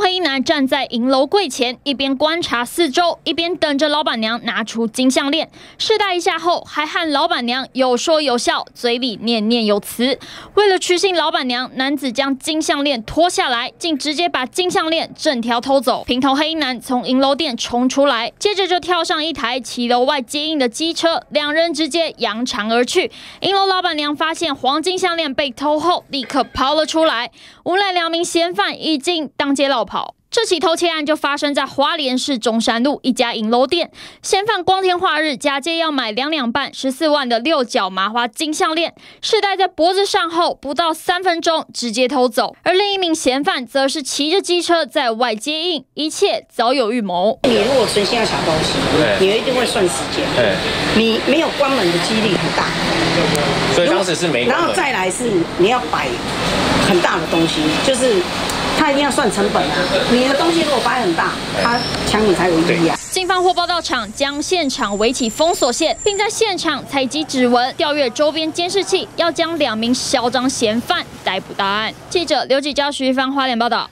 黑衣男站在银楼柜前，一边观察四周，一边等着老板娘拿出金项链。试戴一下后，还和老板娘有说有笑，嘴里念念有词。为了取信老板娘，男子将金项链脱下来，竟直接把金项链整条偷走。平头黑衣男从银楼店冲出来，接着就跳上一台骑楼外接应的机车，两人直接扬长而去。银楼老板娘发现黄金项链被偷后，立刻跑了出来。无奈两名嫌犯已经当街老跑。这起偷窃案就发生在花莲市中山路一家银楼店，嫌犯光天化日假借要买两两半十四万的六角麻花金项链，试戴在脖子上后，不到三分钟直接偷走。而另一名嫌犯则是骑着机车在外接应，一切早有预谋。你如果存心要抢东西，你一定会算时间。对，你没有关门的几率很大。所以当时是没。然后再来是你要摆很大的东西，就是。他一定要算成本啊！你的东西如果摆很大，他抢你才有意义啊！警方获报到场，将现场围起封锁线，并在现场采集指纹、调阅周边监视器，要将两名嚣张嫌犯逮捕到案。记者刘启娇、徐一芳花莲报道。